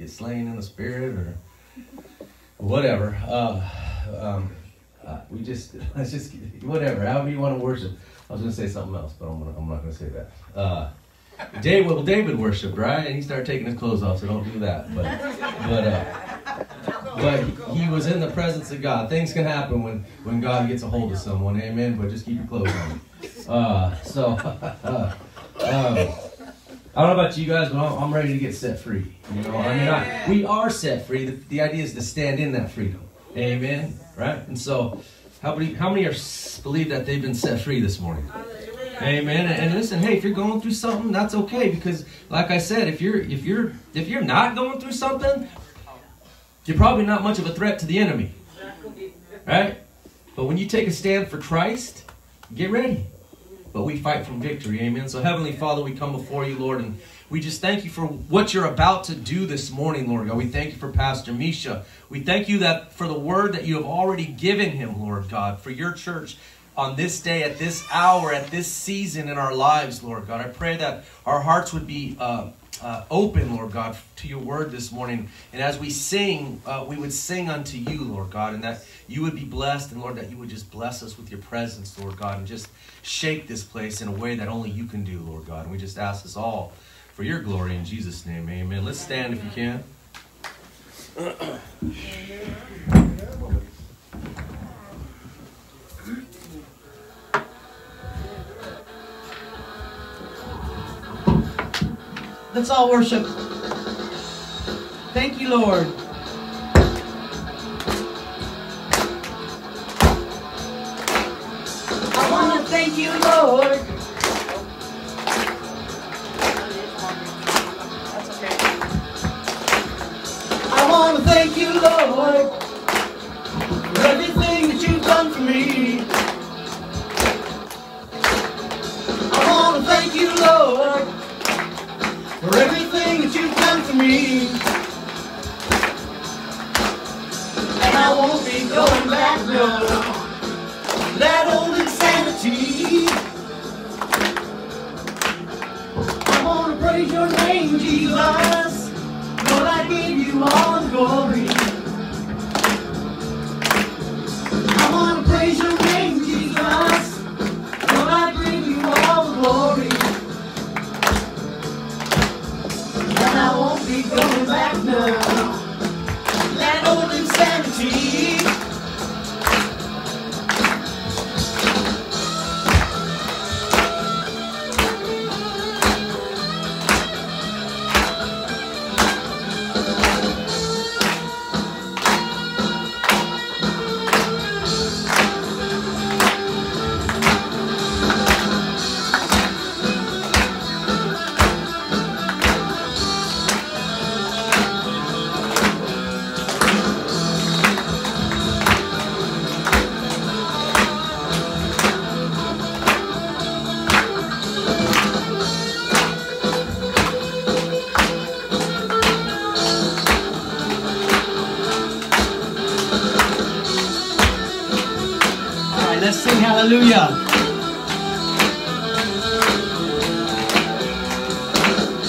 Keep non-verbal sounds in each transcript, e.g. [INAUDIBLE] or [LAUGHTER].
get slain in the spirit or whatever. Uh, um, uh, we just [LAUGHS] let's just whatever. However you want to worship. I was to say something else, but I'm, gonna, I'm not to say that. Uh, David, well, David worshipped, right? And he started taking his clothes off, so don't do that. But, but, uh, but he was in the presence of God. Things can happen when, when God gets a hold of someone, amen. But just keep your clothes on. Uh, so, [LAUGHS] uh, um, I don't know about you guys, but I'm, I'm, ready to get set free. You know, I mean, I, we are set free. The, the idea is to stand in that freedom, amen. Right? And so, how many how many are believe that they've been set free this morning? Amen. And listen, hey, if you're going through something, that's okay because, like I said, if you're if you're if you're not going through something, you're probably not much of a threat to the enemy, right? But when you take a stand for Christ, get ready. But we fight from victory, amen. So, Heavenly Father, we come before you, Lord, and we just thank you for what you're about to do this morning, Lord God. We thank you for Pastor Mischa. We thank you that for the word that you have already given him, Lord God, for your church on this day, at this hour, at this season in our lives, Lord God. I pray that our hearts would be uh, uh, open, Lord God, to your word this morning. And as we sing, uh, we would sing unto you, Lord God, and that you would be blessed, and Lord, that you would just bless us with your presence, Lord God, and just shake this place in a way that only you can do, Lord God. And we just ask this all for your glory in Jesus' name. Amen. Let's stand if you can. Let's all worship. Thank you, Lord. Thank you, Lord. I want to thank you, Lord, for everything that you've done for me. I want to thank you, Lord for everything that you've done for me. And I won't be going back, no. I want to praise your name, Jesus. Lord, I give you all glory. Hallelujah.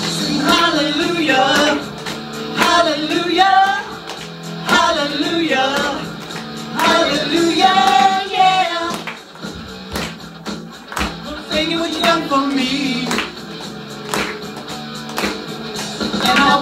Sing hallelujah. Hallelujah. Hallelujah. Hallelujah. Yeah. Sing with me come me And I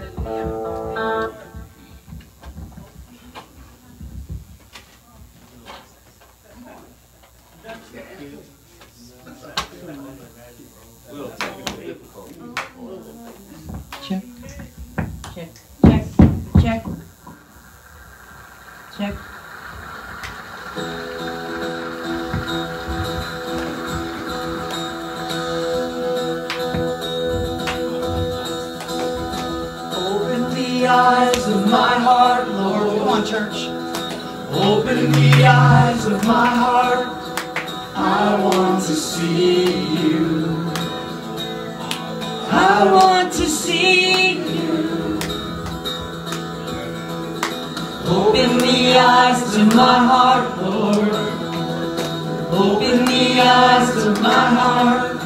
on, church. Open the eyes of my heart. I want to see you. I want to see you. Open the eyes to my heart, Lord. Open the eyes to my heart.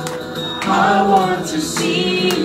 I want to see you.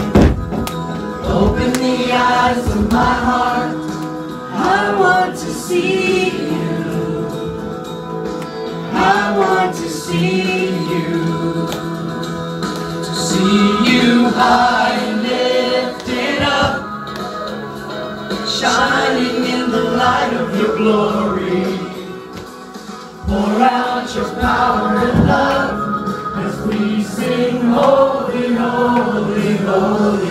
Open the eyes of my heart. I want to see you. I want to see you. To see you high and lifted up. Shining in the light of your glory. Pour out your power and love as we sing holy, holy, holy.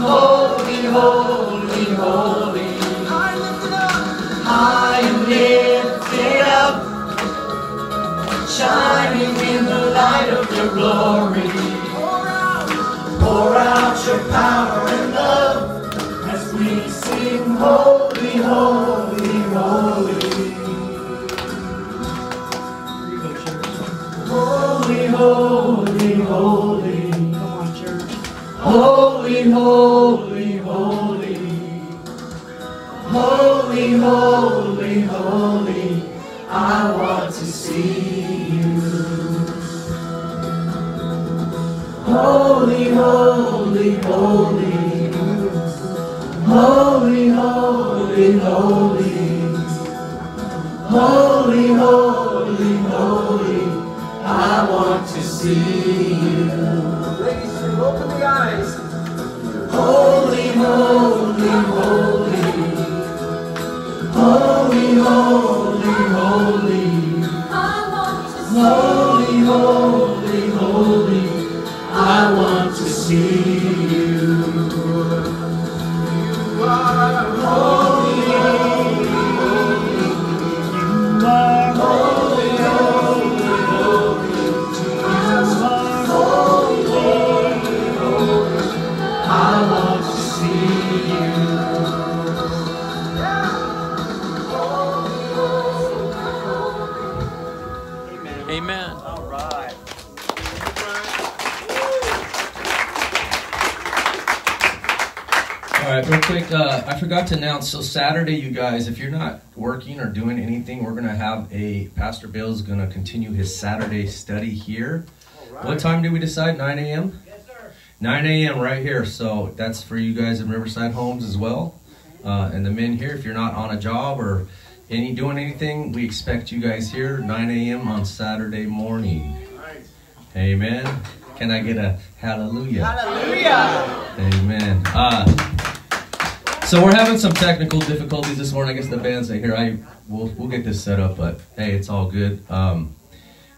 holy, holy, holy. High and lifted up, shining in the light of your glory. Pour out your power Holy, holy, holy. Holy, holy, holy. I want to see you. Holy, holy, holy. Holy, holy, holy. Holy, holy, holy. I want to see you. To announce. So Saturday, you guys, if you're not working or doing anything, we're gonna have a Pastor Bill's gonna continue his Saturday study here. What time did we decide? 9 a.m. Yes, sir. 9 a.m. right here. So that's for you guys in Riverside Homes as well, uh, and the men here. If you're not on a job or any doing anything, we expect you guys here 9 a.m. on Saturday morning. Nice. Amen. Can I get a hallelujah? Hallelujah. Amen. Uh, so we're having some technical difficulties this morning. I guess the band's here. I we'll we'll get this set up, but hey, it's all good. Um,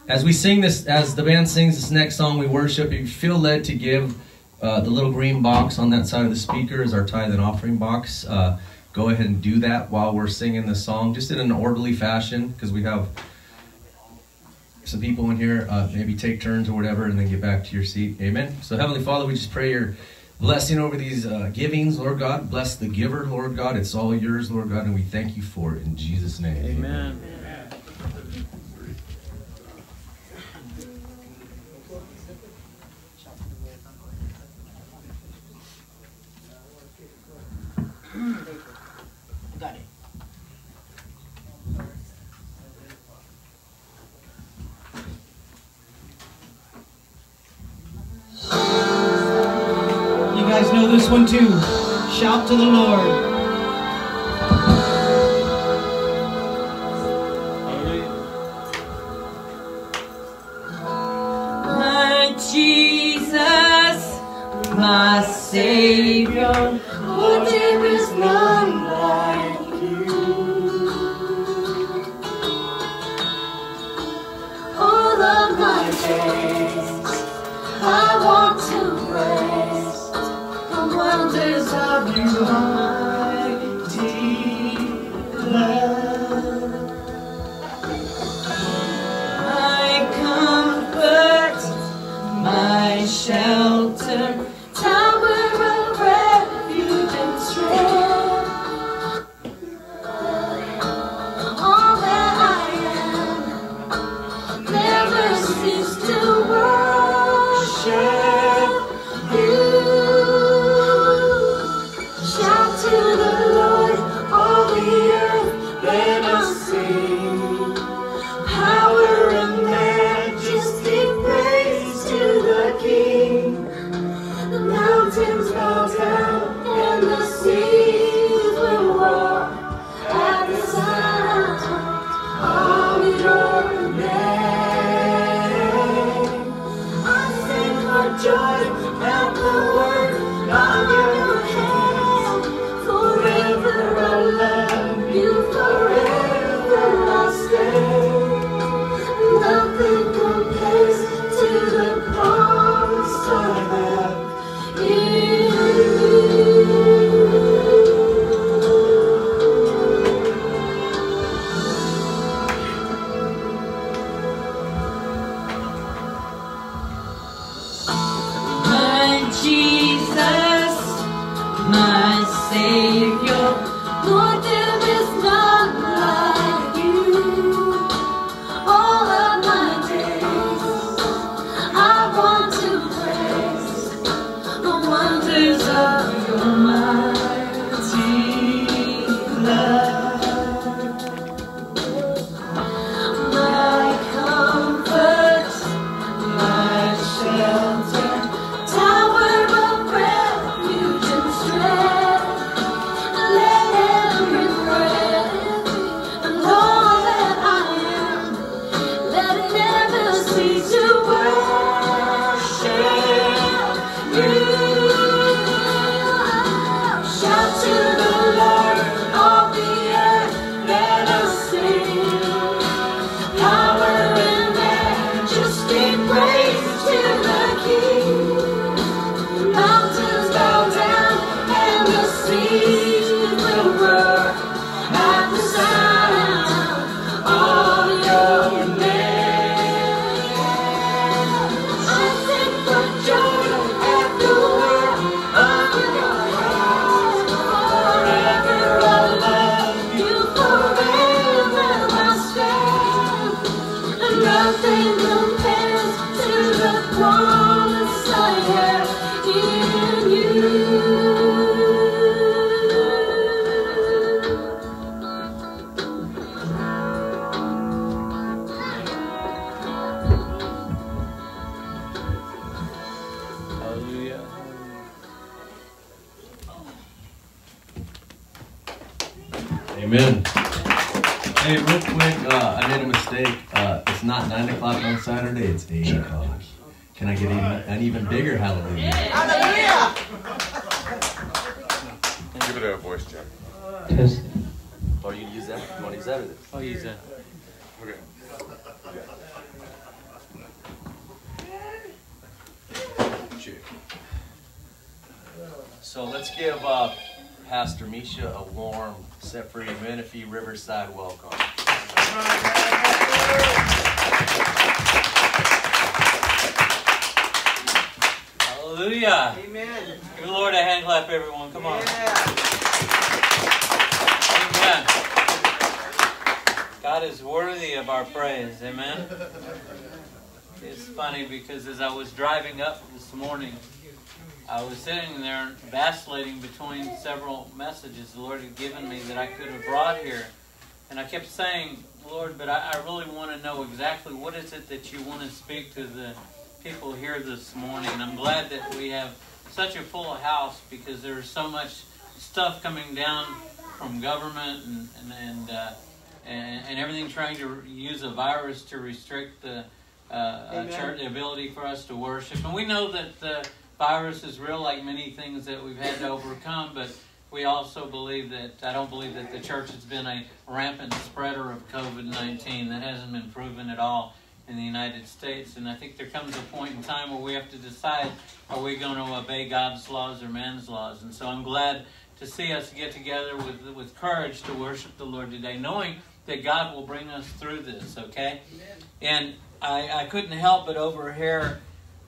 as we sing this, as the band sings this next song, we worship. If you feel led to give, uh, the little green box on that side of the speaker is our tithe and offering box. Uh, go ahead and do that while we're singing this song, just in an orderly fashion, because we have some people in here. Uh, maybe take turns or whatever, and then get back to your seat. Amen. So Heavenly Father, we just pray your blessing over these uh, givings, Lord God. Bless the giver, Lord God. It's all yours, Lord God, and we thank you for it in Jesus' name. Amen. Amen. one too. Shout to the Lord. something an even bigger hallelujah. Hallelujah! Give it a voice check. Test. Or oh, you use that? You want to use that? I'll use that. Okay. So let's give uh, Pastor Mischa a warm, set free Menifee Riverside welcome. Funny because as I was driving up this morning, I was sitting there vacillating between several messages the Lord had given me that I could have brought here. And I kept saying, Lord, but I, I really want to know exactly what is it that you want to speak to the people here this morning. And I'm glad that we have such a full house because there's so much stuff coming down from government and and and, uh, and, and everything trying to use a virus to restrict the uh, church, the ability for us to worship. And we know that the virus is real, like many things that we've had to overcome. But we also believe that I don't believe that the church has been a rampant spreader of COVID nineteen. That hasn't been proven at all in the United States. And I think there comes a point in time where we have to decide: Are we going to obey God's laws or man's laws? And so I'm glad to see us get together with with courage to worship the Lord today, knowing that God will bring us through this. Okay, and I, I couldn't help but overhear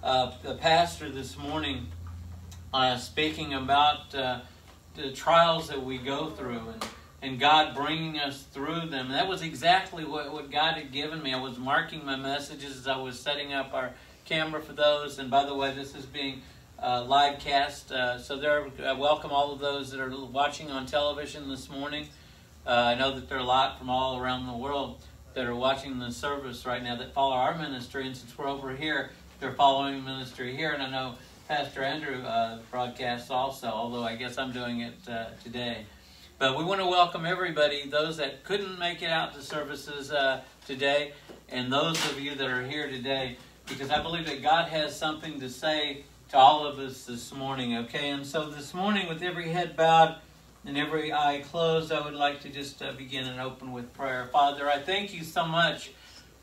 uh, the pastor this morning uh, speaking about uh, the trials that we go through and, and God bringing us through them. And that was exactly what, what God had given me. I was marking my messages as I was setting up our camera for those. And by the way, this is being uh, live cast. Uh, so there, I welcome all of those that are watching on television this morning. Uh, I know that there are a lot from all around the world that are watching the service right now that follow our ministry. And since we're over here, they're following ministry here. And I know Pastor Andrew uh, broadcasts also, although I guess I'm doing it uh, today. But we want to welcome everybody, those that couldn't make it out to services uh, today, and those of you that are here today, because I believe that God has something to say to all of us this morning, okay? And so this morning, with every head bowed and every eye closed, I would like to just uh, begin and open with prayer. Father, I thank you so much,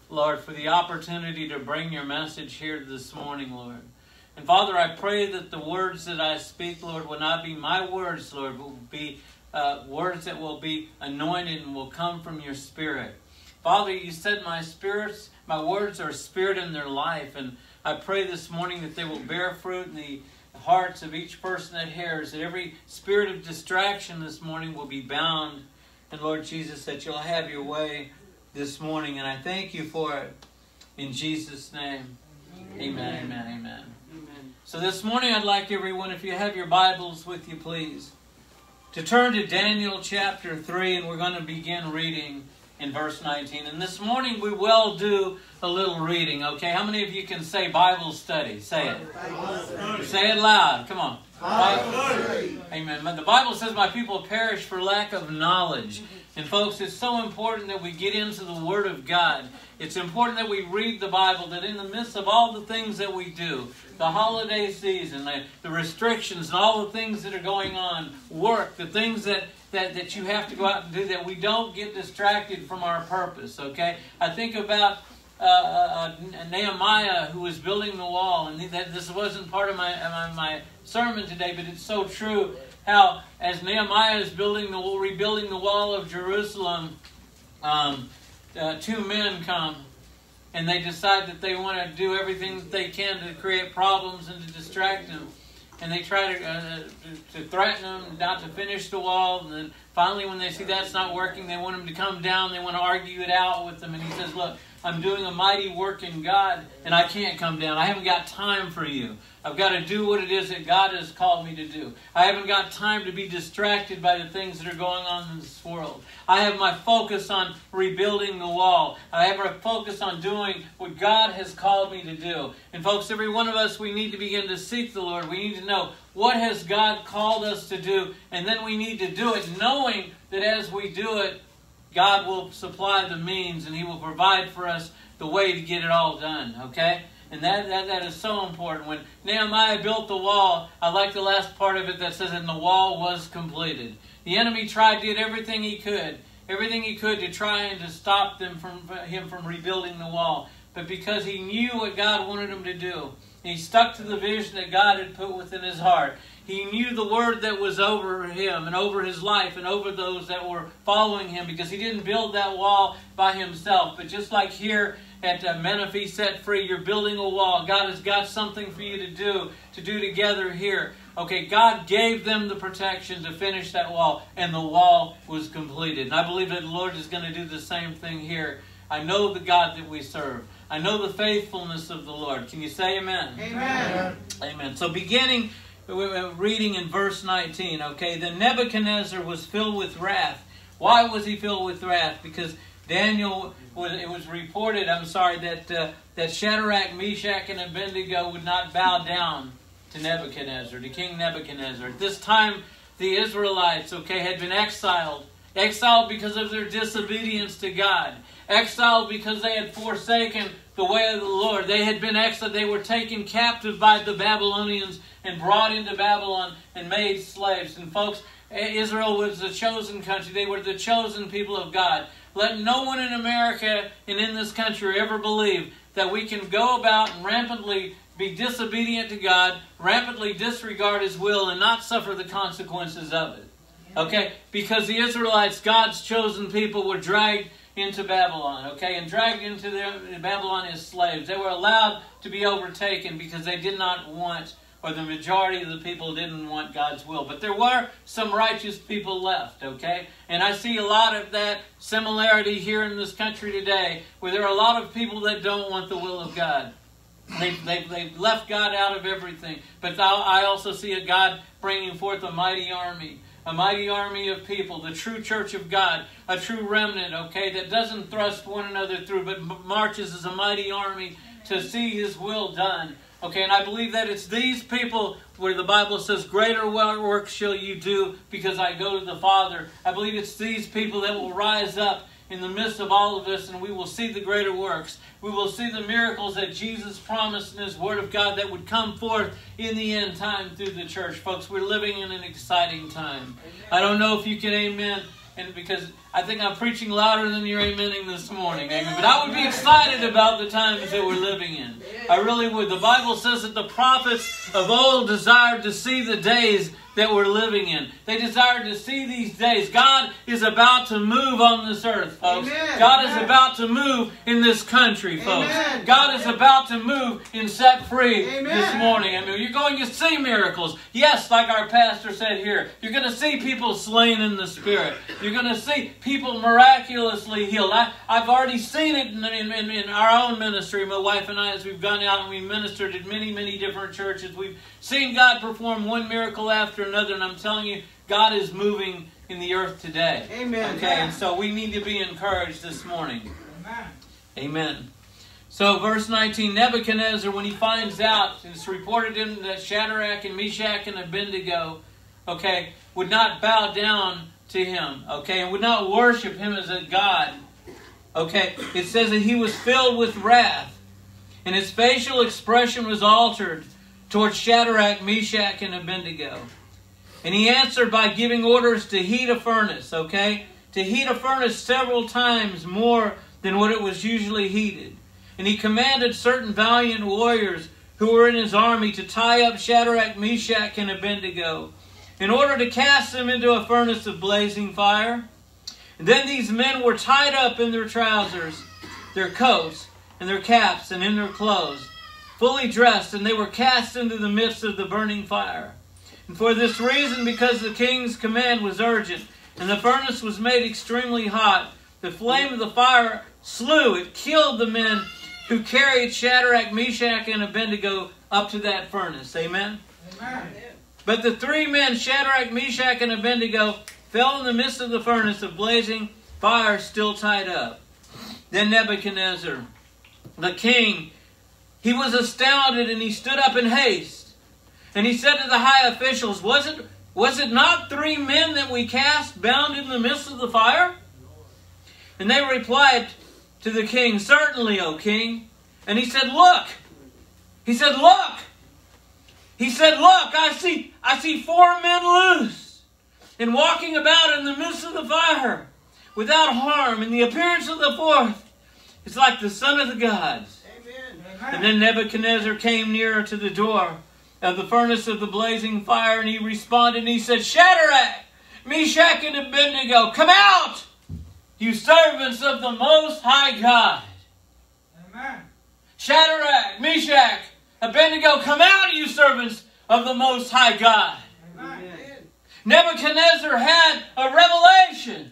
Lord, for the opportunity to bring your message here this morning, Lord. And Father, I pray that the words that I speak, Lord, will not be my words, Lord, but will be uh, words that will be anointed and will come from your Spirit. Father, you said my spirits, my words are spirit in their life, and I pray this morning that they will bear fruit in the hearts of each person that hears, that every spirit of distraction this morning will be bound. And Lord Jesus, that you'll have your way this morning, and I thank you for it. In Jesus' name, amen, amen, amen. So this morning, I'd like everyone, if you have your Bibles with you, please, to turn to Daniel chapter 3, and we're going to begin reading in verse 19. And this morning, we will do a little reading, okay? How many of you can say Bible study? Say it. Say it loud. Come on. Bible- Amen. But The Bible says, My people perish for lack of knowledge. And folks, it's so important that we get into the Word of God. It's important that we read the Bible, that in the midst of all the things that we do, the holiday season, the, the restrictions, and all the things that are going on, work, the things that, that, that you have to go out and do, that we don't get distracted from our purpose, okay? I think about uh, uh, Nehemiah who was building the wall, and that this wasn't part of my, my my sermon today, but it's so true. How as Nehemiah is building the rebuilding the wall of Jerusalem, um, uh, two men come, and they decide that they want to do everything that they can to create problems and to distract him. And they try to, uh, to, threaten them not to finish the wall. And then finally, when they see that's not working, they want him to come down. They want to argue it out with them. And he says, Look, I'm doing a mighty work in God, and I can't come down. I haven't got time for you. I've got to do what it is that God has called me to do. I haven't got time to be distracted by the things that are going on in this world. I have my focus on rebuilding the wall. I have my focus on doing what God has called me to do. And folks, every one of us, we need to begin to seek the Lord. We need to know what has God called us to do, and then we need to do it knowing that as we do it, God will supply the means and He will provide for us the way to get it all done. Okay? And that, that, that is so important. When Nehemiah built the wall, I like the last part of it that says, and the wall was completed. The enemy tried, did everything he could, everything he could to try and to stop them from him from rebuilding the wall. But because he knew what God wanted him to do, he stuck to the vision that God had put within his heart. He knew the word that was over him and over his life and over those that were following him because he didn't build that wall by himself. But just like here at uh, Menifee Set Free, you're building a wall. God has got something for you to do, to do together here. Okay, God gave them the protection to finish that wall, and the wall was completed. And I believe that the Lord is going to do the same thing here. I know the God that we serve. I know the faithfulness of the Lord. Can you say amen? Amen. Amen. So beginning reading in verse 19, okay, then Nebuchadnezzar was filled with wrath. Why was he filled with wrath? Because Daniel was it was reported, I'm sorry, that uh, that Shadrach, Meshach, and Abednego would not bow down to Nebuchadnezzar, to King Nebuchadnezzar. At this time, the Israelites, okay, had been exiled. Exiled because of their disobedience to God. Exiled because they had forsaken the way of the Lord. They had been exiled. They were taken captive by the Babylonians and brought into Babylon and made slaves. And folks, Israel was the chosen country. They were the chosen people of God. Let no one in America and in this country ever believe that we can go about and rampantly be disobedient to God, rampantly disregard His will, and not suffer the consequences of it. Okay? Because the Israelites, God's chosen people, were dragged into Babylon, okay, and dragged into Babylon as slaves. They were allowed to be overtaken because they did not want, or the majority of the people didn't want God's will. But there were some righteous people left, okay? And I see a lot of that similarity here in this country today, where there are a lot of people that don't want the will of God. They've, they've, they've left God out of everything. But I also see a God bringing forth a mighty army a mighty army of people, the true church of God, a true remnant, okay, that doesn't thrust one another through, but marches as a mighty army to see His will done. Okay, and I believe that it's these people where the Bible says, Greater work shall you do because I go to the Father. I believe it's these people that will rise up in the midst of all of this, and we will see the greater works. We will see the miracles that Jesus promised in His Word of God that would come forth in the end time through the church. Folks, we're living in an exciting time. I don't know if you can amen, and because I think I'm preaching louder than you're amening this morning. Amen. But I would be excited about the times that we're living in. I really would. The Bible says that the prophets of old desired to see the days that we're living in. They desire to see these days. God is about to move on this earth, folks. Amen. God is about to move in this country, folks. Amen. God is about to move and set free Amen. this morning. I mean, you're going to see miracles. Yes, like our pastor said here, you're going to see people slain in the spirit. You're going to see people miraculously healed. I, I've already seen it in, in, in our own ministry, my wife and I, as we've gone out and we ministered at many, many different churches. We've seen God perform one miracle after another, and I'm telling you, God is moving in the earth today. Amen. Okay, and so we need to be encouraged this morning. Amen. So, verse 19 Nebuchadnezzar, when he finds out, it's reported in that Shadrach and Meshach and Abednego, okay, would not bow down to him, okay, and would not worship him as a God, okay, it says that he was filled with wrath, and his facial expression was altered towards Shadrach, Meshach, and Abednego. And he answered by giving orders to heat a furnace, okay? To heat a furnace several times more than what it was usually heated. And he commanded certain valiant warriors who were in his army to tie up Shadrach, Meshach, and Abednego in order to cast them into a furnace of blazing fire. And then these men were tied up in their trousers, their coats, and their caps, and in their clothes, fully dressed, and they were cast into the midst of the burning fire. And for this reason, because the king's command was urgent, and the furnace was made extremely hot, the flame of the fire slew, it killed the men who carried Shadrach, Meshach, and Abednego up to that furnace. Amen? Amen. But the three men, Shadrach, Meshach, and Abednego, fell in the midst of the furnace of blazing fire, still tied up. Then Nebuchadnezzar, the king, he was astounded and he stood up in haste. And he said to the high officials, Was it, was it not three men that we cast bound in the midst of the fire? And they replied to the king, Certainly, O king. And he said, Look. He said, Look. He said, Look, I see, I see four men loose and walking about in the midst of the fire without harm. And the appearance of the fourth is like the son of the gods. Amen. And then Nebuchadnezzar came nearer to the door of the furnace of the blazing fire, and he responded, and he said, Shadrach, Meshach, and Abednego, come out, you servants of the Most High God. Amen. Shadrach, Meshach, Abednego, come out, you servants of the Most High God. Amen. Nebuchadnezzar had a revelation.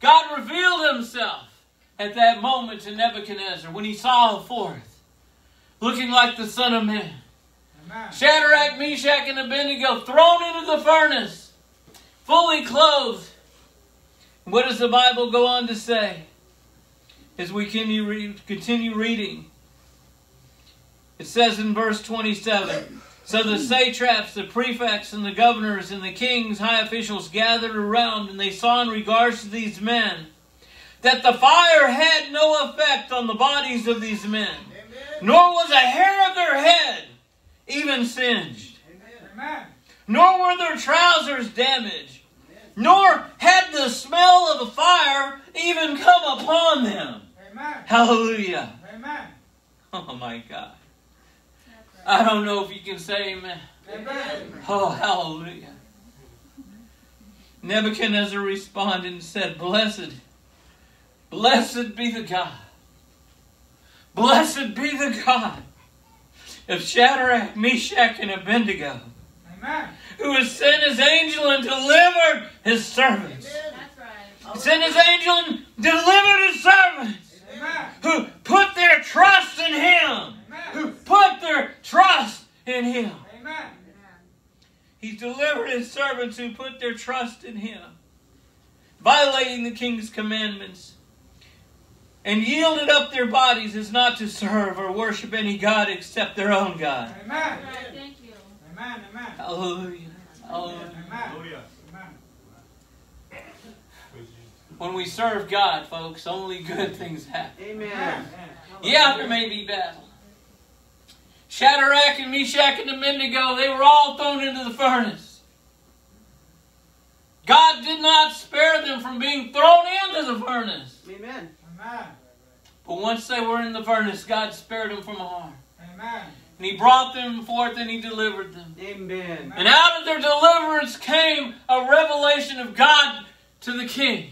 God revealed himself at that moment to Nebuchadnezzar when he saw a fourth, looking like the Son of Man. Amen. Shadrach, Meshach, and Abednego thrown into the furnace, fully clothed. What does the Bible go on to say as we continue, re- continue reading? It says in verse 27 So the satraps, the prefects, and the governors, and the king's high officials gathered around, and they saw in regards to these men that the fire had no effect on the bodies of these men, nor was a hair of their head even singed, Amen. nor were their trousers damaged, nor had the smell of a fire even come upon them. Amen. Hallelujah. Amen. Oh my God. I don't know if you can say amen. Amen. Oh, hallelujah. Nebuchadnezzar responded and said, Blessed, blessed be the God. Blessed be the God of Shadrach, Meshach, and Abednego, Amen. who has sent his angel and delivered his servants. That's right. Sent his angel and delivered his servants Amen. who put their trust in him. Who put their trust in him. Amen. He's delivered his servants who put their trust in him, violating the king's commandments, and yielded up their bodies as not to serve or worship any god except their own God. Amen. Thank you. Amen. Amen. Hallelujah. Hallelujah. Amen. Amen. When we serve God, folks, only good things happen. Amen. Yeah, there may be battle. Shadrach and Meshach and Abednego, they were all thrown into the furnace. God did not spare them from being thrown into the furnace. Amen. Amen. But once they were in the furnace, God spared them from harm. Amen. And He brought them forth and He delivered them. Amen. And out of their deliverance came a revelation of God to the king.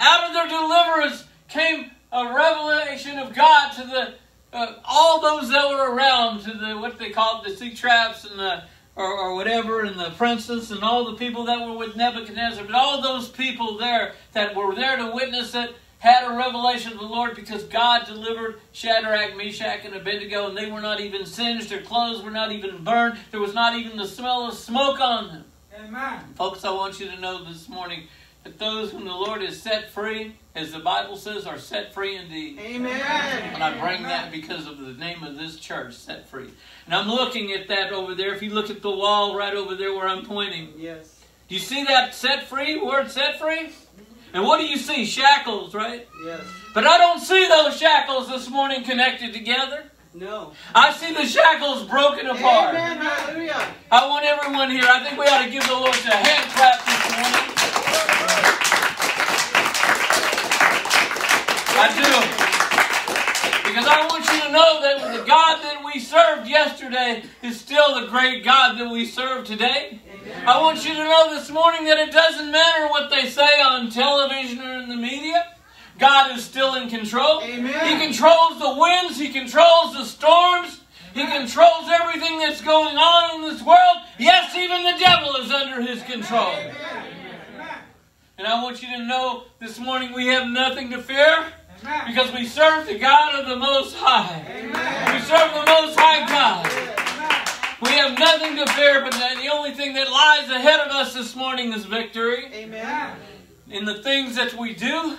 Out of their deliverance came a revelation of God to the uh, all those that were around, to the what they called the sea traps and the or, or whatever, and the princes and all the people that were with Nebuchadnezzar. But all those people there that were there to witness it had a revelation of the Lord because God delivered Shadrach, Meshach, and Abednego, and they were not even singed. Their clothes were not even burned. There was not even the smell of smoke on them. Amen. Folks, I want you to know this morning that those whom the Lord has set free, as the Bible says, are set free indeed. Amen. And I bring that because of the name of this church, Set Free. And I'm looking at that over there. If you look at the wall right over there where I'm pointing, Yes. do you see that set free, word set free? And what do you see? Shackles, right? Yes. But I don't see those shackles this morning connected together. No. I see the shackles broken apart. Amen. Hallelujah. I want everyone here, I think we ought to give the Lord a hand clap this morning. I do. Because I want you to know that the God that we served yesterday is still the great God that we serve today. I want you to know this morning that it doesn't matter what they say on television or in the media. God is still in control. Amen. He controls the winds, He controls the storms, He controls everything that's going on in this world. Yes, even the devil is under His control. Amen. And I want you to know this morning we have nothing to fear Amen. because we serve the God of the Most High. Amen. We serve the Most High God. Amen. We have nothing to fear, but that the only thing that lies ahead of us this morning is victory Amen. in the things that we do,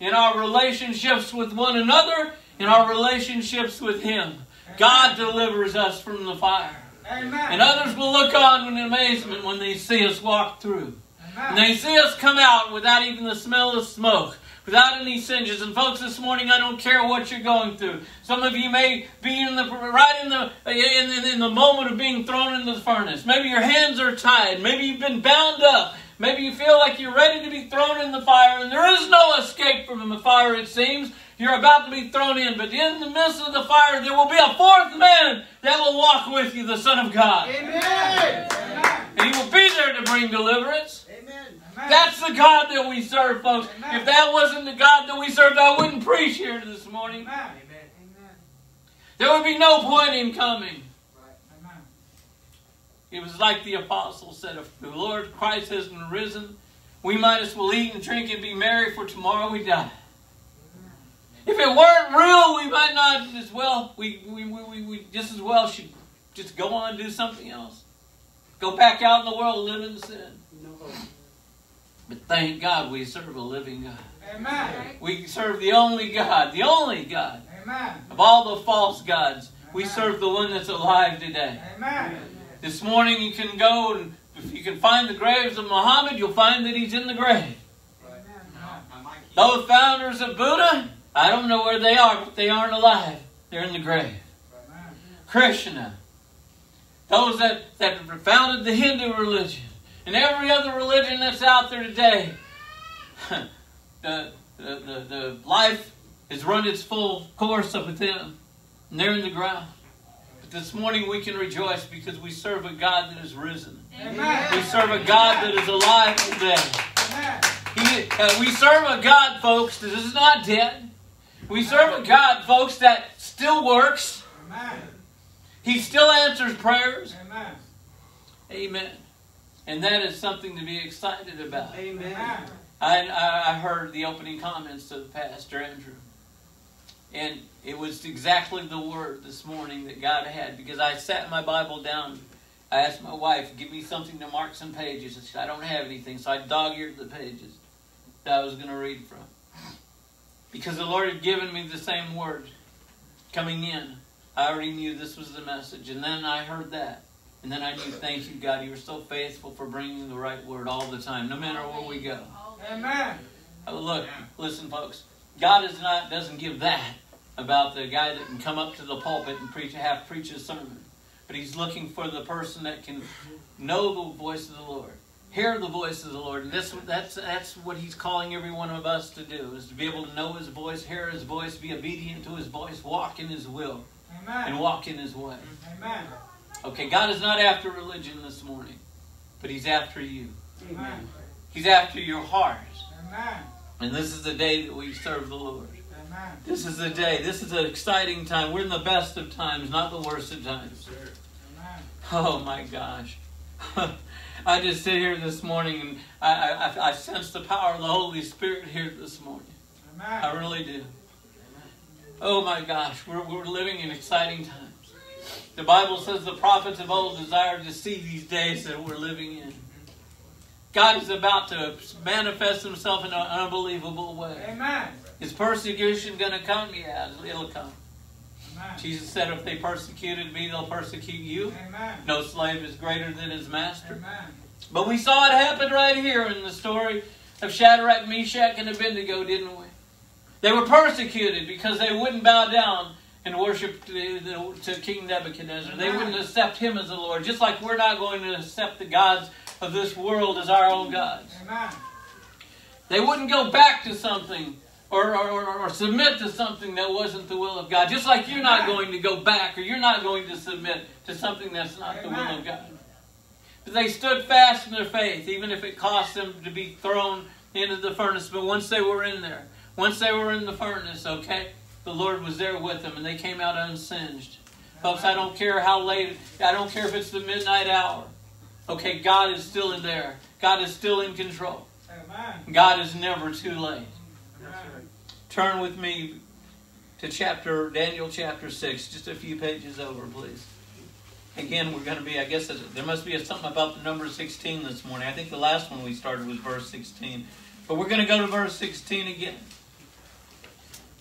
in our relationships with one another, in our relationships with Him. God delivers us from the fire. Amen. And others will look on in amazement when they see us walk through. And they see us come out without even the smell of smoke, without any singes. And folks, this morning I don't care what you're going through. Some of you may be in the right in the in, in, in the moment of being thrown into the furnace. Maybe your hands are tied. Maybe you've been bound up. Maybe you feel like you're ready to be thrown in the fire, and there is no escape from the fire. It seems you're about to be thrown in, but in the midst of the fire, there will be a fourth man that will walk with you, the Son of God, Amen. and He will be there to bring deliverance. Amen. That's the God that we serve, folks. If that wasn't the God that we served, I wouldn't preach here this morning. Amen. There would be no point in coming. Amen. It was like the apostles said, if the Lord Christ hasn't risen, we might as well eat and drink and be merry, for tomorrow we die. If it weren't real, we might not as well, we, we, we, we, we just as well should just go on and do something else. Go back out in the world and live in sin. No hope. But thank God we serve a living God. Amen. We serve the only God, the only God Amen. of all the false gods. We serve the one that's alive today. Amen. This morning you can go and if you can find the graves of Muhammad, you'll find that he's in the grave. Those founders of Buddha, I don't know where they are, but they aren't alive. They're in the grave. Krishna, those that, that founded the Hindu religion, and every other religion that's out there today, [LAUGHS] the, the, the, the life has run its full course up with them, and they're in the ground. But this morning we can rejoice because we serve a God that is risen. Amen. We serve a God that is alive today. He, uh, we serve a God, folks, that is not dead. We serve a God, folks, that still works. Amen. He still answers prayers. Amen. Amen. And that is something to be excited about. Amen. I, I, heard the opening comments of the Pastor Andrew. And it was exactly the word this morning that God had because I sat my Bible down. I asked my wife, give me something to mark some pages. And she said, I don't have anything. So I dog eared the pages that I was going to read from. Because the Lord had given me the same word coming in. I already knew this was the message. And then I heard that. And then I knew, thank you, God, you are so faithful for bringing the right word all the time, no matter where we go. Amen. Oh, look, listen, folks. God is not doesn't give that about the guy that can come up to the pulpit and preach half preach a sermon, but He's looking for the person that can know the voice of the Lord, hear the voice of the Lord, and this that's that's what He's calling every one of us to do is to be able to know His voice, hear His voice, be obedient to His voice, walk in His will, and walk in His way. Amen. Okay, God is not after religion this morning, but He's after you. Amen. He's after your heart. Amen. And this is the day that we serve the Lord. Amen. This is the day. This is an exciting time. We're in the best of times, not the worst of times. Amen. Oh my gosh. [LAUGHS] I just sit here this morning and I, I, I sense the power of the Holy Spirit here this morning. Amen. I really do. Oh my gosh, we're, we're living in exciting times. The Bible says the prophets of old desired to see these days that we're living in. God is about to manifest himself in an unbelievable way. Amen. Is persecution going to come? Yeah, it'll come. Amen. Jesus said, if they persecuted me, they'll persecute you. Amen. No slave is greater than his master. Amen. But we saw it happen right here in the story of Shadrach, Meshach, and Abednego, didn't we? They were persecuted because they wouldn't bow down and worship to, to King Nebuchadnezzar. They wouldn't accept him as the Lord, just like we're not going to accept the gods of this world as our own gods. Amen. They wouldn't go back to something or, or, or, or submit to something that wasn't the will of God. Just like you're not going to go back or you're not going to submit to something that's not the will of God. But they stood fast in their faith, even if it cost them to be thrown into the furnace. But once they were in there, once they were in the furnace, okay, the Lord was there with them and they came out unsinged. Folks, I don't care how late, I don't care if it's the midnight hour. Okay, God is still in there. God is still in control. God is never too late. Turn with me to chapter Daniel chapter 6, just a few pages over, please. Again, we're going to be, I guess there must be something about the number 16 this morning. I think the last one we started was verse 16. But we're going to go to verse 16 again.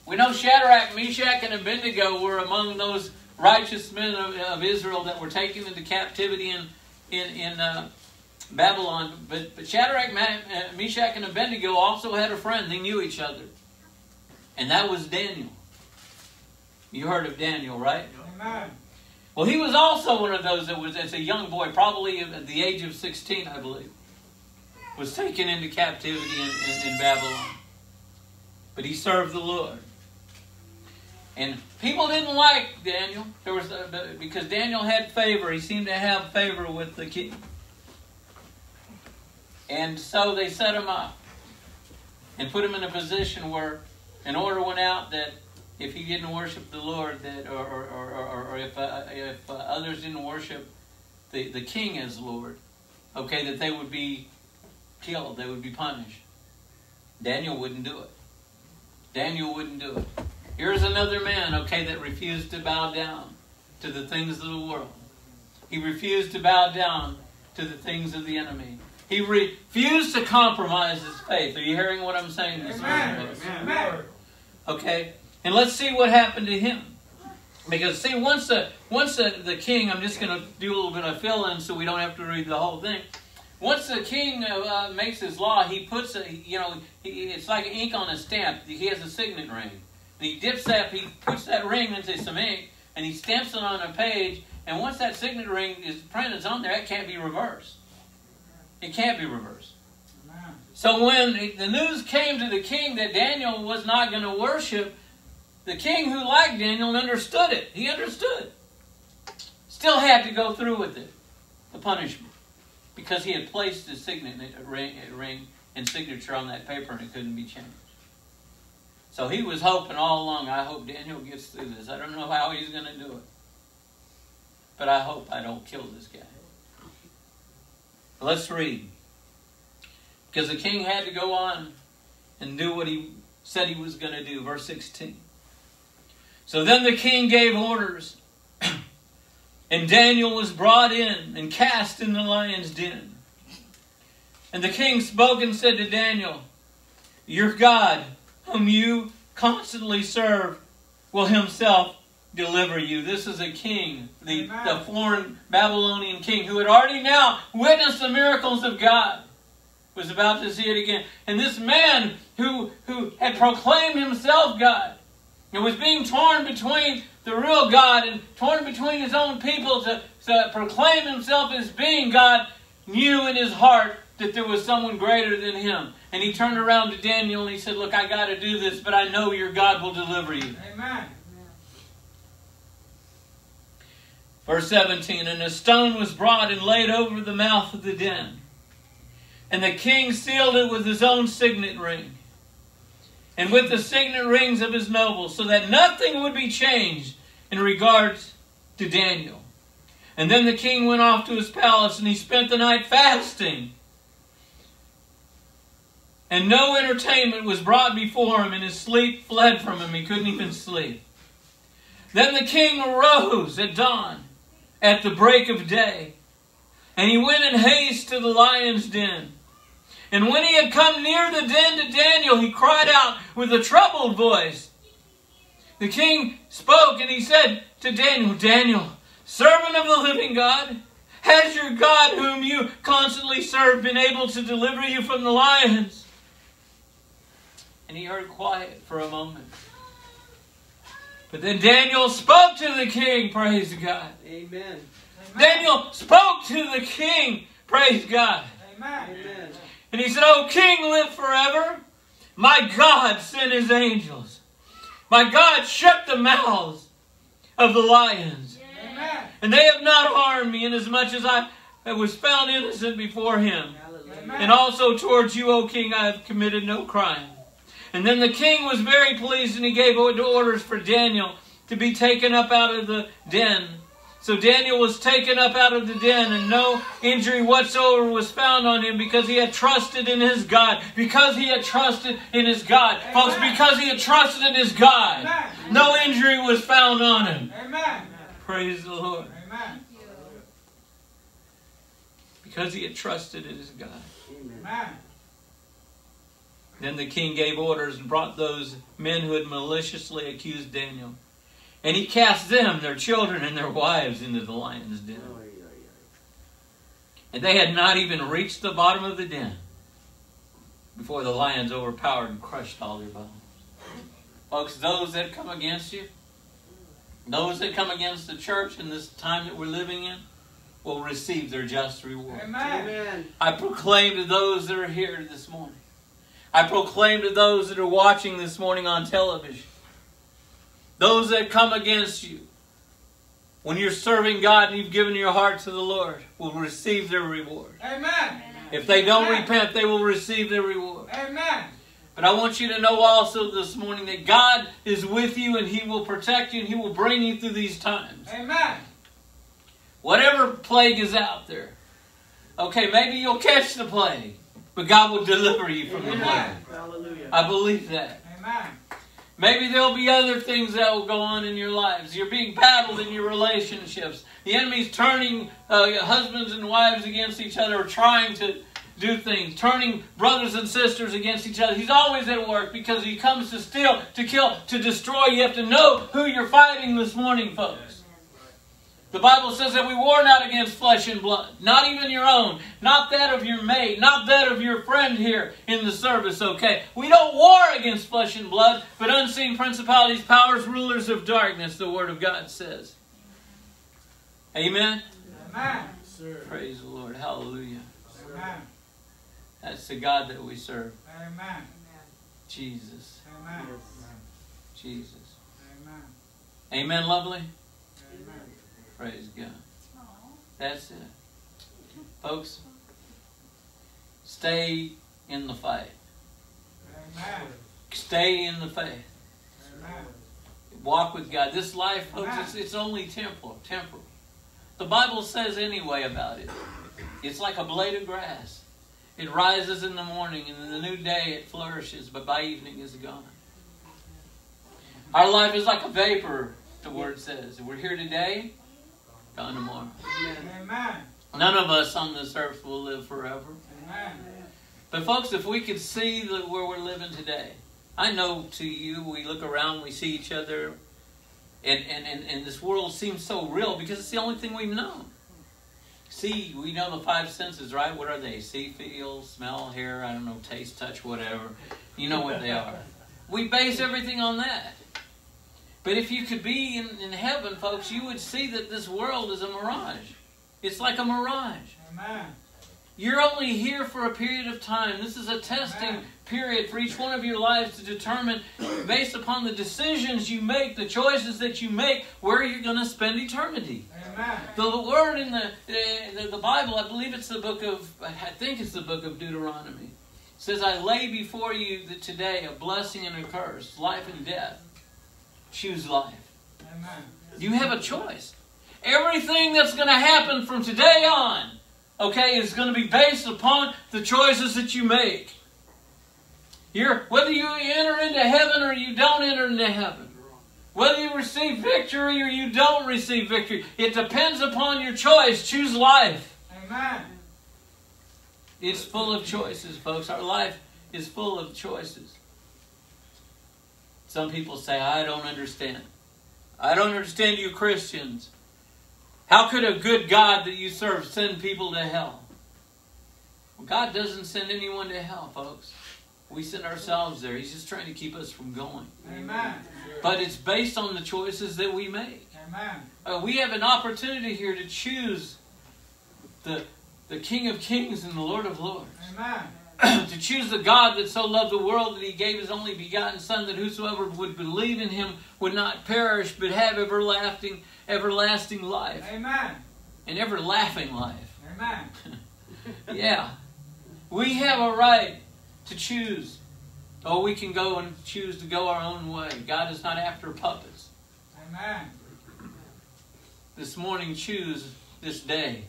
We know Shadrach, Meshach, and Abednego were among those righteous men of, of Israel that were taken into captivity in, in, in uh, Babylon. But, but Shadrach, uh, Meshach, and Abednego also had a friend. They knew each other. And that was Daniel. You heard of Daniel, right? Amen. Well, he was also one of those that was, as a young boy, probably at the age of 16, I believe, was taken into captivity in, in, in Babylon. But he served the Lord. And people didn't like Daniel. There was uh, because Daniel had favor. He seemed to have favor with the king. And so they set him up and put him in a position where an order went out that if he didn't worship the Lord, that or, or, or, or, or if, uh, if uh, others didn't worship the, the king as Lord, okay, that they would be killed, they would be punished. Daniel wouldn't do it. Daniel wouldn't do it. Here's another man, okay, that refused to bow down to the things of the world. He refused to bow down to the things of the enemy. He refused to compromise his faith. Are you hearing what I'm saying this morning? Amen. Okay? And let's see what happened to him. Because see, once the once the, the king, I'm just going to do a little bit of fill in so we don't have to read the whole thing. Once the king uh, uh, makes his law, he puts a you know he, it's like ink on a stamp. He has a signet ring. And he dips that, he puts that ring into some ink, and he stamps it on a page. And once that signet ring is printed on there, it can't be reversed. It can't be reversed. Amen. So when the news came to the king that Daniel was not going to worship, the king who liked Daniel understood it. He understood. Still had to go through with it, the punishment, because he had placed his signet uh, ring, uh, ring and signature on that paper and it couldn't be changed. So he was hoping all along, I hope Daniel gets through this. I don't know how he's going to do it. But I hope I don't kill this guy. Let's read. Because the king had to go on and do what he said he was going to do. Verse 16. So then the king gave orders, [CLEARS THROAT] and Daniel was brought in and cast in the lion's den. And the king spoke and said to Daniel, Your God, whom you constantly serve, will himself deliver you. This is a king, the, Amen. the foreign Babylonian king, who had already now witnessed the miracles of God was about to see it again. And this man who, who had proclaimed himself God and was being torn between the real God and torn between his own people to, to proclaim himself as being God, knew in his heart that there was someone greater than him. And he turned around to Daniel and he said, Look, I got to do this, but I know your God will deliver you. Amen. Verse 17 And a stone was brought and laid over the mouth of the den. And the king sealed it with his own signet ring, and with the signet rings of his nobles, so that nothing would be changed in regards to Daniel. And then the king went off to his palace, and he spent the night fasting. And no entertainment was brought before him, and his sleep fled from him. He couldn't even sleep. Then the king arose at dawn, at the break of day, and he went in haste to the lion's den. And when he had come near the den to Daniel, he cried out with a troubled voice. The king spoke and he said to Daniel, Daniel, servant of the living God, has your God, whom you constantly serve, been able to deliver you from the lions? And he heard quiet for a moment. But then Daniel spoke to the king, praise God. Amen. Daniel spoke to the king, praise God. Amen. Amen. And he said, O king, live forever. My God sent his angels. My God shut the mouths of the lions. Amen. And they have not harmed me, inasmuch as I was found innocent before him. Amen. And also towards you, O king, I have committed no crime. And then the king was very pleased, and he gave orders for Daniel to be taken up out of the den. So Daniel was taken up out of the den, and no injury whatsoever was found on him because he had trusted in his God. Because he had trusted in his God. Folks, because he had trusted in his God, Amen. no injury was found on him. Amen. Praise the Lord. Amen. Because he had trusted in his God. Amen. Amen. Then the king gave orders and brought those men who had maliciously accused Daniel. And he cast them, their children, and their wives into the lion's den. Oy, oy, oy. And they had not even reached the bottom of the den before the lions overpowered and crushed all their bones. Folks, those that come against you, those that come against the church in this time that we're living in, will receive their just reward. Amen. Amen. I proclaim to those that are here this morning. I proclaim to those that are watching this morning on television. Those that come against you. When you're serving God and you've given your heart to the Lord, will receive their reward. Amen. If they don't repent, they will receive their reward. Amen. But I want you to know also this morning that God is with you and He will protect you and He will bring you through these times. Amen. Whatever plague is out there. Okay, maybe you'll catch the plague, but God will deliver you from the plague. Hallelujah. I believe that. Amen. Maybe there'll be other things that will go on in your lives. You're being battled in your relationships. The enemy's turning uh, husbands and wives against each other, or trying to do things, turning brothers and sisters against each other. He's always at work because he comes to steal, to kill, to destroy. You have to know who you're fighting this morning, folks. The Bible says that we war not against flesh and blood, not even your own, not that of your mate, not that of your friend here in the service, okay? We don't war against flesh and blood, but unseen principalities, powers, rulers of darkness, the Word of God says. Amen? Amen. Praise the Lord. Hallelujah. Amen. That's the God that we serve. Amen. Jesus. Amen. Jesus. Amen. Amen, lovely? Amen. Praise God. That's it. Folks, stay in the faith. Amen. Stay in the faith. Amen. Walk with God. This life, folks, it's, it's only temporal. Temporal. The Bible says anyway about it. It's like a blade of grass. It rises in the morning, and in the new day it flourishes, but by evening is gone. Our life is like a vapor, the word says. We're here today, tomorrow. Amen. None of us on this earth will live forever. Amen. But folks, if we could see the, where we're living today, I know to you, we look around, we see each other, and, and, and, and this world seems so real because it's the only thing we've known. See, we know the five senses, right? What are they? See, feel, smell, hear, I don't know, taste, touch, whatever. You know what they are. We base everything on that. But if you could be in, in heaven, folks, you would see that this world is a mirage. It's like a mirage. Amen. You're only here for a period of time. This is a testing Amen. period for each one of your lives to determine, based upon the decisions you make, the choices that you make, where you're going to spend eternity. Amen. The, word in the, eh, the the Bible, I believe it's the book of, I think it's the book of Deuteronomy, says, "I lay before you today a blessing and a curse, life and death. Choose life." Amen. You have a choice. Everything that's going to happen from today on, okay, is going to be based upon the choices that you make. You're, whether you enter into heaven or you don't enter into heaven, whether you receive victory or you don't receive victory, it depends upon your choice. Choose life. Amen. It's full of choices, folks. Our life is full of choices. Some people say, I don't understand. I don't understand you Christians. How could a good God that you serve send people to hell? Well, God doesn't send anyone to hell, folks. We send ourselves there. He's just trying to keep us from going. Amen. But it's based on the choices that we make. Amen. Uh, we have an opportunity here to choose the, the King of Kings and the Lord of Lords. Amen. [CLEARS THROAT] to choose the God that so loved the world that he gave his only begotten Son, that whosoever would believe in him would not perish, but have everlasting, everlasting life. Amen. And ever laughing life. Amen. [LAUGHS] Yeah. We have a right to choose. Or we can go and choose to go our own way. God is not after puppets. Amen. This morning, choose this day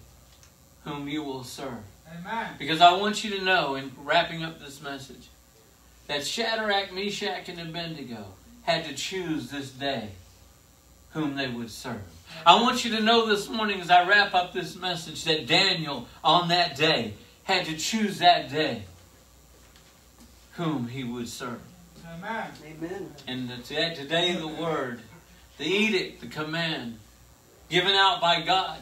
whom you will serve. Amen. Because I want you to know, in wrapping up this message, that Shadrach, Meshach, and Abednego had to choose this day whom they would serve. I want you to know this morning, as I wrap up this message, that Daniel, on that day, had to choose that day whom he would serve. Amen. Amen. And today, today the word, the edict, the command given out by God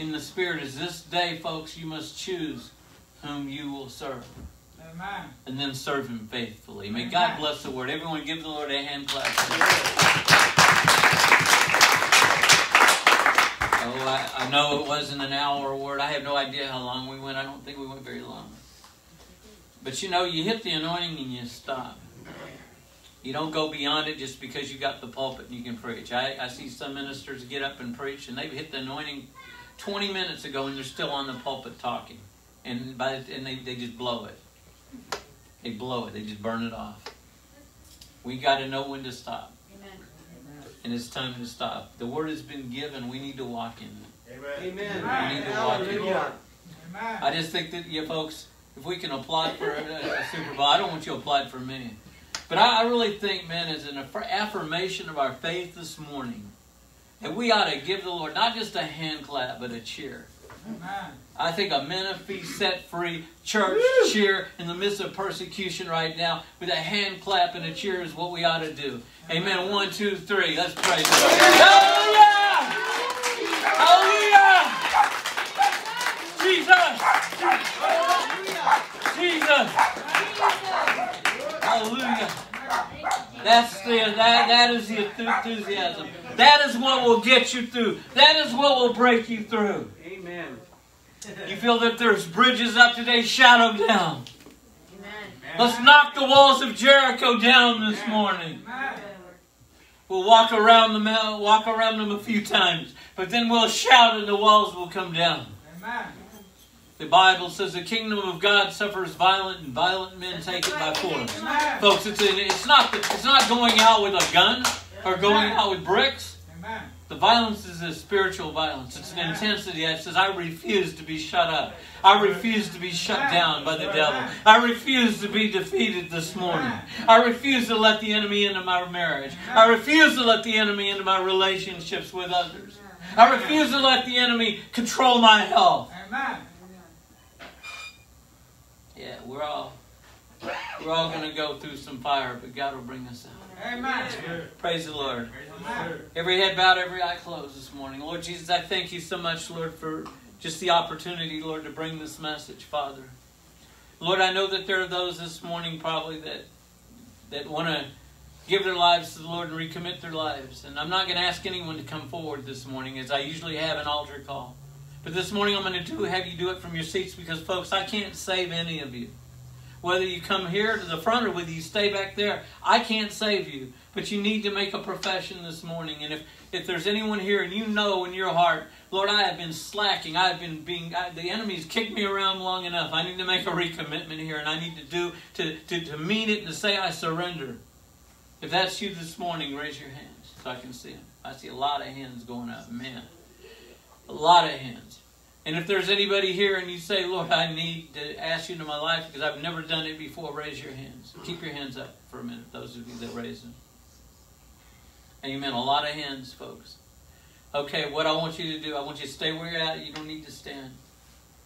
in the Spirit is this day, folks, you must choose whom you will serve. Amen. And then serve Him faithfully. May Amen. God bless the word. Everyone give the Lord a hand clap. Oh, I, I know it wasn't an hour word. I have no idea how long we went. I don't think we went very long. But you know, you hit the anointing and you stop. You don't go beyond it just because you got the pulpit and you can preach. I, I see some ministers get up and preach and they've hit the anointing 20 minutes ago and they're still on the pulpit talking. And by and they, they just blow it. They blow it. They just burn it off. We got to know when to stop. Amen. And it's time to stop. The word has been given. We need to walk in it. Amen. We need to walk in Hallelujah. Amen. I just think that you folks, if we can apply for a, a Super Bowl, I don't want you to apply for me. But I, I really think, man, as an aff- affirmation of our faith this morning, that we ought to give the Lord not just a hand clap, but a cheer. Amen. I think a Menifee set free church cheer in the midst of persecution right now with a hand clap and a cheer is what we ought to do. Amen. One, two, three. Let's praise the Hallelujah! Hallelujah! Jesus! Jesus! Hallelujah! That's the that that is the enthusiasm. That is what will get you through. That is what will break you through. Amen. You feel that there's bridges up today, shout them down. Let's knock the walls of Jericho down this morning. We'll walk around them, walk around them a few times, but then we'll shout and the walls will come down. Amen. The Bible says the kingdom of God suffers violent, and violent men take it by force. Folks, it's, it's not it's not going out with a gun or going out with bricks. The violence is a spiritual violence. It's an intensity that says, I refuse to be shut up. I refuse to be shut down by the devil. I refuse to be defeated this morning. I refuse to let the enemy into my marriage. I refuse to let the enemy into my relationships with others. I refuse to let the enemy control my health. Amen. Yeah, we're all we're all gonna go through some fire, but God will bring us out. Amen. Praise the Lord. Amen. Every head bowed, every eye closed this morning. Lord Jesus, I thank you so much, Lord, for just the opportunity, Lord, to bring this message, Father. Lord, I know that there are those this morning probably that that want to give their lives to the Lord and recommit their lives. And I'm not going to ask anyone to come forward this morning, as I usually have an altar call. But this morning I'm going to do have you do it from your seats because, folks, I can't save any of you. Whether you come here to the front or whether you stay back there, I can't save you. But you need to make a profession this morning. And if, if there's anyone here and you know in your heart, Lord, I have been slacking. I have been being, I, the enemy's kicked me around long enough. I need to make a recommitment here and I need to do, to, to, to mean it and to say I surrender. If that's you this morning, raise your hands so I can see them. I see a lot of hands going up. Man, a lot of hands. And if there's anybody here and you say, Lord, I need to ask you into my life because I've never done it before, raise your hands. Keep your hands up for a minute, those of you that raise them. Amen. A lot of hands, folks. Okay, what I want you to do, I want you to stay where you're at. You don't need to stand.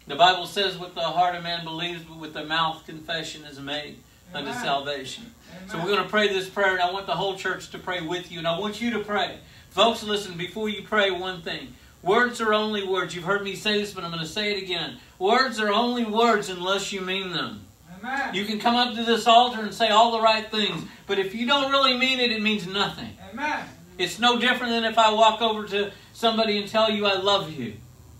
The Bible says, with the heart a man believes, but with the mouth confession is made unto Amen. salvation. So we're going to pray this prayer, and I want the whole church to pray with you, and I want you to pray. Folks, listen, before you pray, one thing. Words are only words. You've heard me say this, but I'm going to say it again. Words are only words unless you mean them. Amen. You can come up to this altar and say all the right things, but if you don't really mean it, it means nothing. Amen. It's no different than if I walk over to somebody and tell you I love you.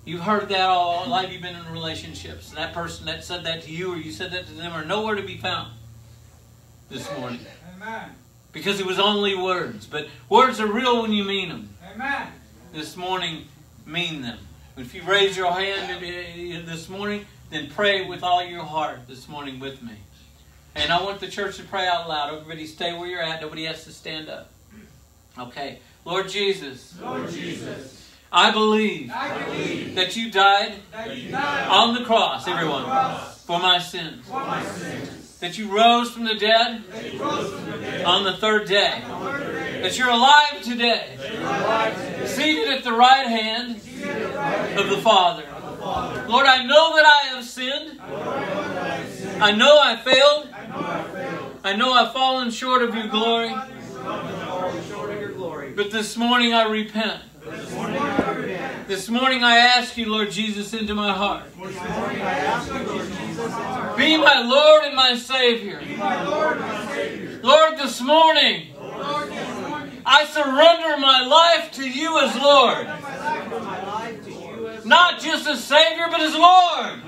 You've heard that all life you've been in relationships. And that person that said that to you or you said that to them are nowhere to be found this morning. Amen. Because it was only words. But words are real when you mean them. Amen. This morning, mean them. If you raise your hand this morning, then pray with all your heart this morning with me. And I want the church to pray out loud. Everybody stay where you're at. Nobody has to stand up. Okay. Lord Jesus, Lord Jesus, I believe I believe that you died that you died on the cross, everyone, cross for my sins. for my sins. That you rose from the dead on the third day. That you're alive today, seated at the right hand of the Father. Lord, I know that I have sinned. I know I failed. I know I failed. I know I've fallen. Short of your glory. But this morning I repent. This morning I. Ask you, Lord Jesus, into my heart. Be my Lord and my Savior. Lord, this morning I surrender my life to you as Lord. Not just as Savior, but as Lord.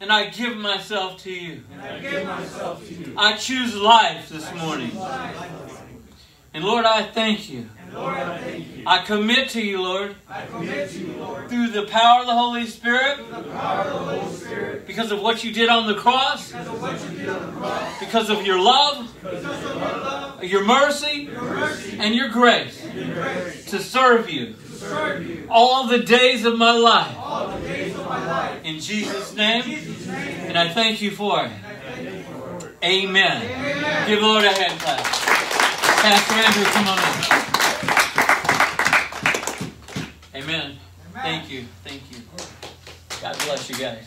And I give myself to you. I choose life this morning. And Lord, I thank you. Lord, I thank you. I commit to you, Lord, I commit to you, Lord, through the power of the Holy Spirit, the power of the Holy Spirit, because of what you did on the cross, because of what you did on the cross, because of your love, because of your love, your mercy, your mercy, and your grace and your grace, to serve you to serve you all the days of my life. all the days of my life. In Jesus' name. And I thank you for it. Amen. Give the Lord a hand clap. Pastor Andrew, come on in. Amen. Thank you. Thank you. God bless you guys.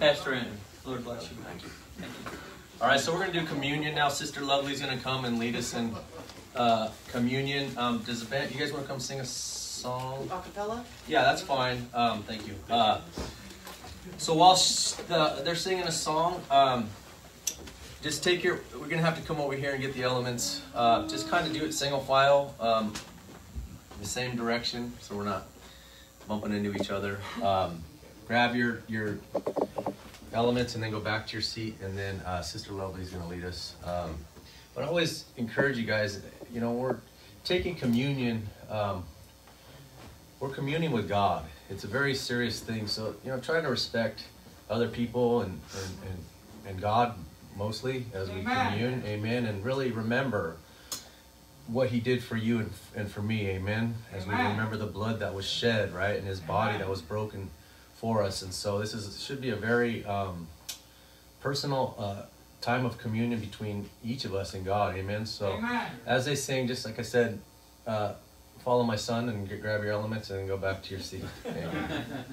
Pastor Andrew, Lord bless you. Thank you. Thank you. All right, so we're going to do communion now. Sister Lovely's going to come and lead us in uh, communion. Um, does the band, you guys want to come sing a song? Acapella? Yeah, that's fine. Um, thank you. Uh, so while the, they're singing a song, um, just take your. We're gonna have to come over here and get the elements. Uh, just kind of do it single file, um, the same direction, so we're not bumping into each other. Um, grab your your elements and then go back to your seat, and then uh, Sister Lovely's gonna lead us. Um, but I always encourage you guys. You know, we're taking communion. Um, we're communing with God. It's a very serious thing. So, you know, trying to respect other people and, and, and, and God mostly as we Amen. commune. Amen. And really remember what he did for you and, and for me. Amen. As we remember the blood that was shed, right? And his body Amen. that was broken for us. And so this is should be a very um, personal uh, time of communion between each of us and God. Amen. So Amen. as they sing, just like I said, uh, follow my son and get, grab your elements and go back to your seat. Amen. [LAUGHS]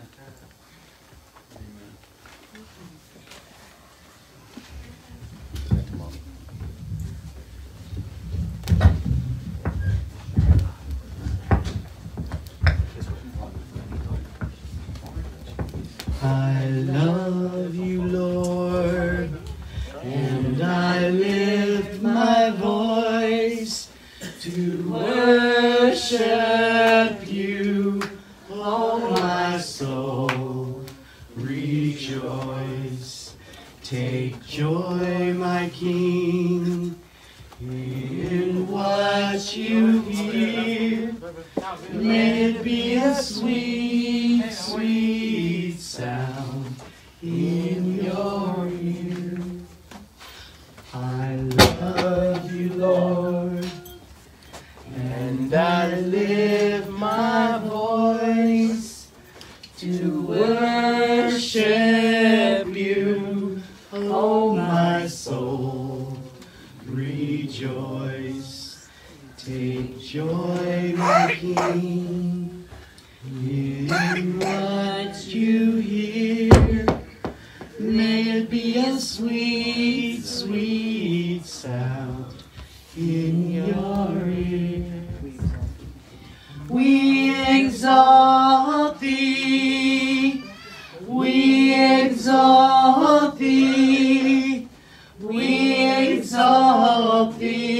exalt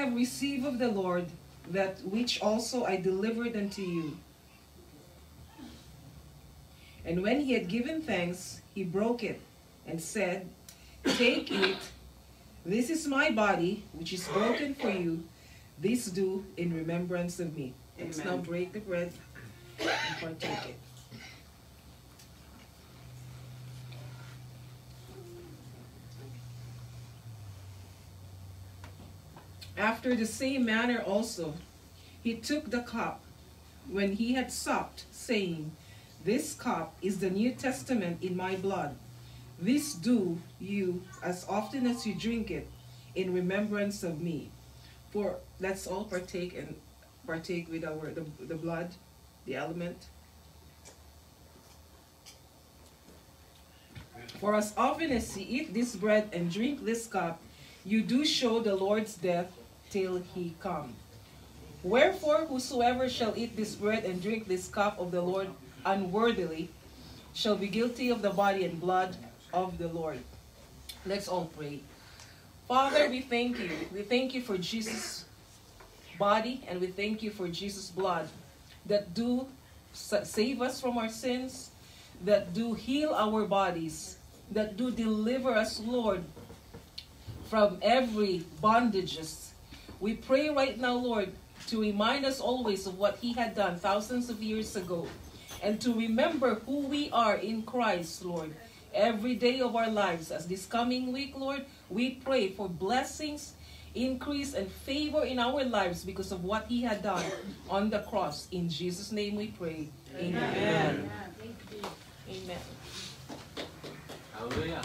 have received of the Lord that which also I delivered unto you. And when he had given thanks, he broke it and said, Take it, this is my body, which is broken for you. This do in remembrance of me. Let's now break the bread and partake it. After the same manner also, he took the cup when he had supped, saying, This cup is the New Testament in my blood. This do you as often as you drink it in remembrance of me. For let's all partake and partake with our the, the blood, the element. For as often as you eat this bread and drink this cup, you do show the Lord's death till he come. Wherefore, whosoever shall eat this bread and drink this cup of the Lord unworthily shall be guilty of the body and blood of the Lord. Let's all pray. Father, we thank you. We thank you for Jesus' body and we thank you for Jesus' blood that do save us from our sins, that do heal our bodies, that do deliver us, Lord, from every bondages. We pray right now, Lord, to remind us always of what He had done thousands of years ago, and to remember who we are in Christ, Lord, every day of our lives. As this coming week, Lord, we pray for blessings, increase, and favor in our lives because of what He had done on the cross. In Jesus' name we pray. Amen. Amen. Hallelujah.